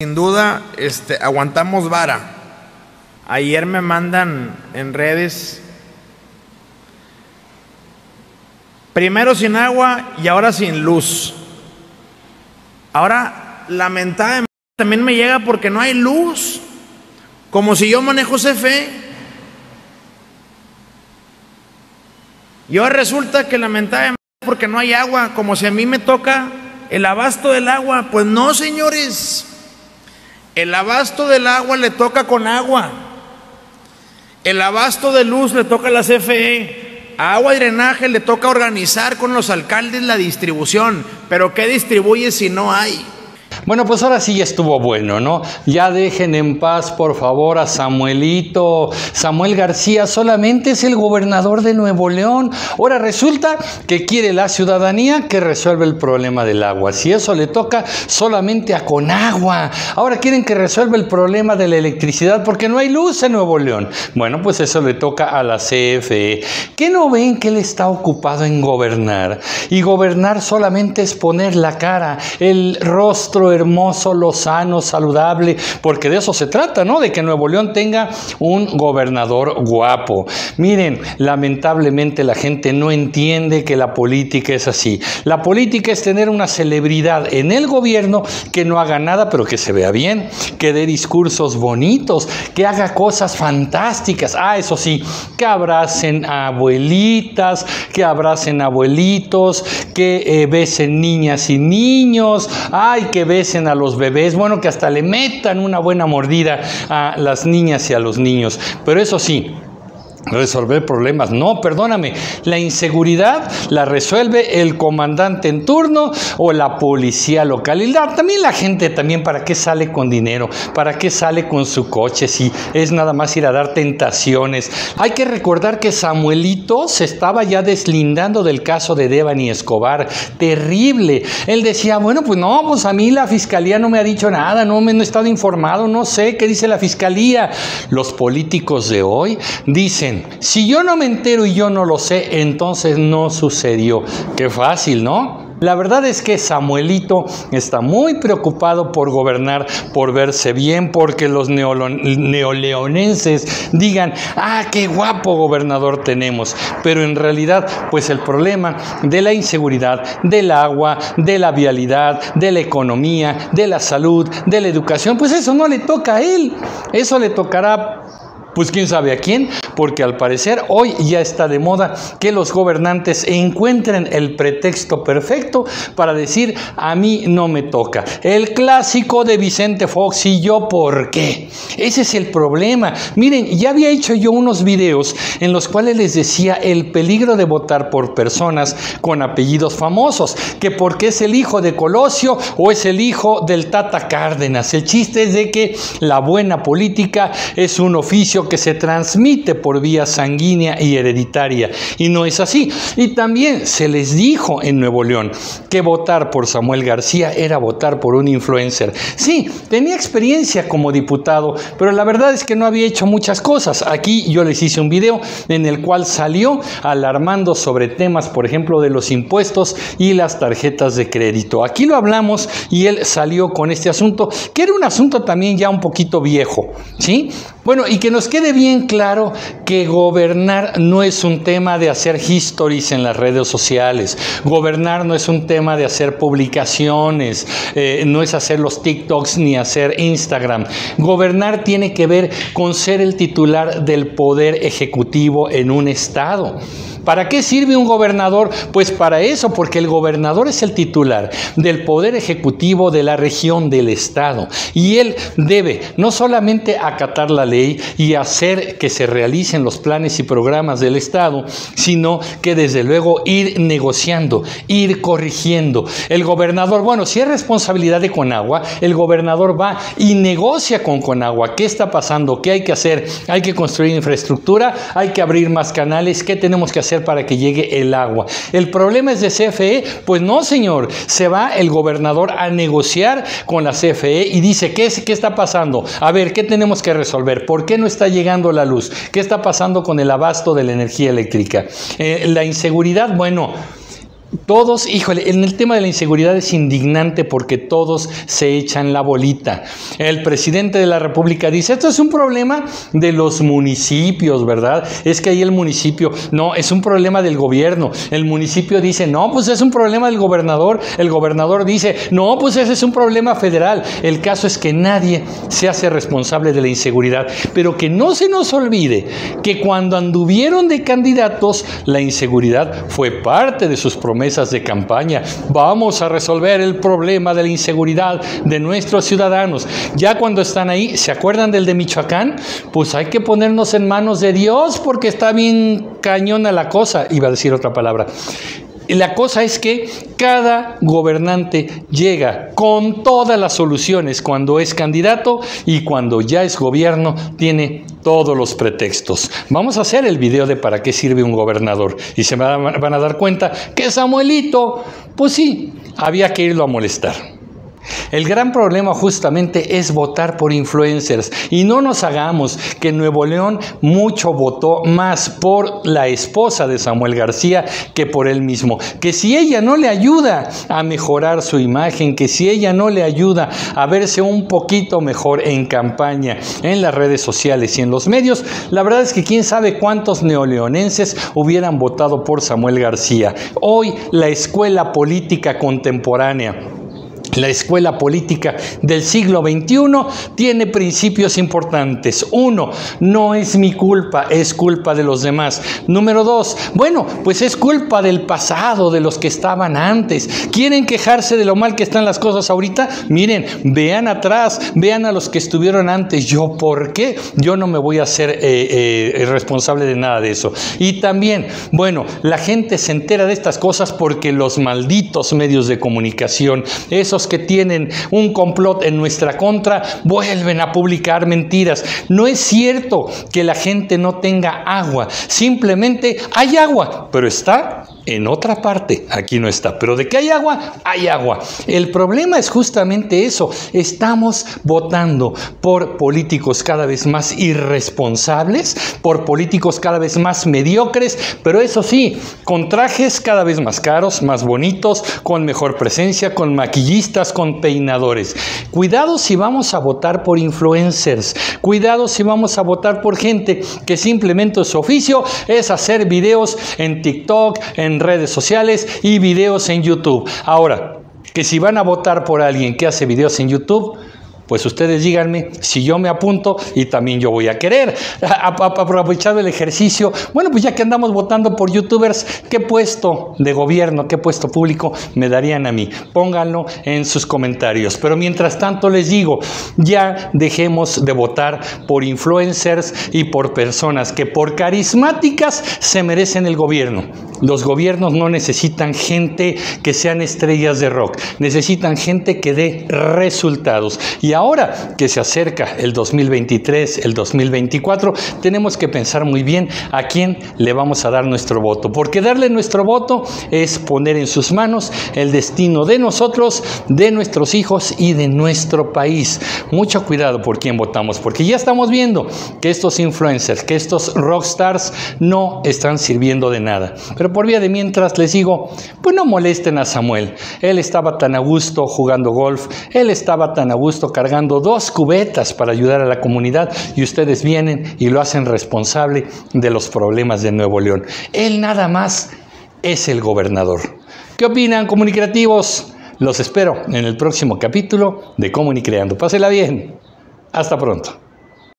Sin duda, este, aguantamos vara. Ayer me mandan en redes, primero sin agua y ahora sin luz. Ahora, lamentablemente, también me llega porque no hay luz. Como si yo manejo CFE. Y ahora resulta que lamentablemente porque no hay agua, como si a mí me toca el abasto del agua. Pues no, señores. El abasto del agua le toca con agua. El abasto de luz le toca a la CFE. A agua y drenaje le toca organizar con los alcaldes la distribución. Pero ¿qué distribuye si no hay? Bueno, pues ahora sí ya estuvo bueno, ¿no? Ya dejen en paz, por favor, a Samuelito. Samuel García solamente es el gobernador de Nuevo León. Ahora resulta que quiere la ciudadanía que resuelva el problema del agua. Si eso le toca solamente a Conagua. Ahora quieren que resuelva el problema de la electricidad porque no hay luz en Nuevo León. Bueno, pues eso le toca a la CFE. ¿Qué no ven que él está ocupado en gobernar? Y gobernar solamente es poner la cara, el rostro, hermoso, lozano, saludable, porque de eso se trata, ¿no? De que Nuevo León tenga un gobernador guapo. Miren, lamentablemente la gente no entiende que la política es así. La política es tener una celebridad en el gobierno que no haga nada, pero que se vea bien, que dé discursos bonitos, que haga cosas fantásticas. Ah, eso sí, que abracen a abuelitas, que abracen abuelitos, que eh, besen niñas y niños, ay, que besen a los bebés, bueno, que hasta le metan una buena mordida a las niñas y a los niños. Pero eso sí, resolver problemas. No, perdóname, la inseguridad la resuelve el comandante en turno o la policía local. Y también la gente, también, ¿para qué sale con dinero? ¿Para qué sale con su coche? Si es nada más ir a dar tentaciones. Hay que recordar que Samuelito se estaba ya deslindando del caso de Devani Escobar. Terrible. Él decía, bueno, pues no, pues a mí la fiscalía no me ha dicho nada, no me no he estado informado, no sé qué dice la fiscalía. Los políticos de hoy dicen, si yo no me entero y yo no lo sé, entonces no sucedió. Qué fácil, ¿no? La verdad es que Samuelito está muy preocupado por gobernar, por verse bien, porque los neoleonenses digan, ah, qué guapo gobernador tenemos. Pero en realidad, pues el problema de la inseguridad, del agua, de la vialidad, de la economía, de la salud, de la educación, pues eso no le toca a él. Eso le tocará pues quién sabe a quién, porque al parecer hoy ya está de moda que los gobernantes encuentren el pretexto perfecto para decir a mí no me toca. El clásico de Vicente Fox y yo por qué. Ese es el problema. Miren, ya había hecho yo unos videos en los cuales les decía el peligro de votar por personas con apellidos famosos, que porque es el hijo de Colosio o es el hijo del Tata Cárdenas. El chiste es de que la buena política es un oficio que se transmite por vía sanguínea y hereditaria. Y no es así. Y también se les dijo en Nuevo León que votar por Samuel García era votar por un influencer. Sí, tenía experiencia como diputado, pero la verdad es que no había hecho muchas cosas. Aquí yo les hice un video en el cual salió alarmando sobre temas, por ejemplo, de los impuestos y las tarjetas de crédito. Aquí lo hablamos y él salió con este asunto, que era un asunto también ya un poquito viejo, ¿sí? Bueno, y que nos quede bien claro que gobernar no es un tema de hacer histories en las redes sociales. Gobernar no es un tema de hacer publicaciones, eh, no es hacer los TikToks ni hacer Instagram. Gobernar tiene que ver con ser el titular del poder ejecutivo en un estado. ¿Para qué sirve un gobernador? Pues para eso, porque el gobernador es el titular del poder ejecutivo de la región, del Estado. Y él debe no solamente acatar la ley y hacer que se realicen los planes y programas del Estado, sino que desde luego ir negociando, ir corrigiendo. El gobernador, bueno, si es responsabilidad de Conagua, el gobernador va y negocia con Conagua. ¿Qué está pasando? ¿Qué hay que hacer? Hay que construir infraestructura, hay que abrir más canales, ¿qué tenemos que hacer? Para que llegue el agua. El problema es de CFE, pues no, señor, se va el gobernador a negociar con la CFE y dice, ¿qué, qué está pasando? A ver, ¿qué tenemos que resolver? ¿Por qué no está llegando la luz? ¿Qué está pasando con el abasto de la energía eléctrica? Eh, la inseguridad, bueno, todos, híjole, en el tema de la inseguridad es indignante porque todos se echan la bolita. El presidente de la República dice, esto es un problema de los municipios, ¿verdad? Es que ahí el municipio, no, es un problema del gobierno. El municipio dice, no, pues es un problema del gobernador. El gobernador dice, no, pues ese es un problema federal. El caso es que nadie se hace responsable de la inseguridad. Pero que no se nos olvide que cuando anduvieron de candidatos, la inseguridad fue parte de sus promesas mesas de campaña. Vamos a resolver el problema de la inseguridad de nuestros ciudadanos. Ya cuando están ahí, ¿se acuerdan del de Michoacán? Pues hay que ponernos en manos de Dios porque está bien cañona la cosa. Iba a decir otra palabra. La cosa es que cada gobernante llega con todas las soluciones cuando es candidato y cuando ya es gobierno tiene todos los pretextos. Vamos a hacer el video de para qué sirve un gobernador y se van a dar cuenta que Samuelito, pues sí, había que irlo a molestar. El gran problema justamente es votar por influencers y no nos hagamos que Nuevo León mucho votó más por la esposa de Samuel García que por él mismo. Que si ella no le ayuda a mejorar su imagen, que si ella no le ayuda a verse un poquito mejor en campaña, en las redes sociales y en los medios, la verdad es que quién sabe cuántos neoleonenses hubieran votado por Samuel García. Hoy la escuela política contemporánea la escuela política del siglo XXI tiene principios importantes. Uno, no es mi culpa, es culpa de los demás. Número dos, bueno, pues es culpa del pasado, de los que estaban antes. ¿Quieren quejarse de lo mal que están las cosas ahorita? Miren, vean atrás, vean a los que estuvieron antes. Yo, ¿por qué? Yo no me voy a ser eh, eh, responsable de nada de eso. Y también, bueno, la gente se entera de estas cosas porque los malditos medios de comunicación, esos que tienen un complot en nuestra contra vuelven a publicar mentiras. No es cierto que la gente no tenga agua, simplemente hay agua, pero está en otra parte, aquí no está. Pero de que hay agua, hay agua. El problema es justamente eso. Estamos votando por políticos cada vez más irresponsables, por políticos cada vez más mediocres, pero eso sí, con trajes cada vez más caros, más bonitos, con mejor presencia, con maquillistas, con peinadores. Cuidado si vamos a votar por influencers. Cuidado si vamos a votar por gente que simplemente su oficio es hacer videos en TikTok, en redes sociales y videos en YouTube. Ahora, que si van a votar por alguien que hace videos en YouTube, pues ustedes díganme si yo me apunto y también yo voy a querer. Aprovechando el ejercicio, bueno, pues ya que andamos votando por youtubers, ¿qué puesto de gobierno, qué puesto público me darían a mí? Pónganlo en sus comentarios. Pero mientras tanto les digo, ya dejemos de votar por influencers y por personas que por carismáticas se merecen el gobierno. Los gobiernos no necesitan gente que sean estrellas de rock, necesitan gente que dé resultados. Y ahora que se acerca el 2023, el 2024, tenemos que pensar muy bien a quién le vamos a dar nuestro voto, porque darle nuestro voto es poner en sus manos el destino de nosotros, de nuestros hijos y de nuestro país. Mucho cuidado por quién votamos, porque ya estamos viendo que estos influencers, que estos rockstars no están sirviendo de nada. Pero por vía de mientras les digo, pues no molesten a Samuel. Él estaba tan a gusto jugando golf, él estaba tan a gusto cargando dos cubetas para ayudar a la comunidad y ustedes vienen y lo hacen responsable de los problemas de Nuevo León. Él nada más es el gobernador. ¿Qué opinan, comunicativos? Los espero en el próximo capítulo de Comunicreando. Pásela bien. Hasta pronto.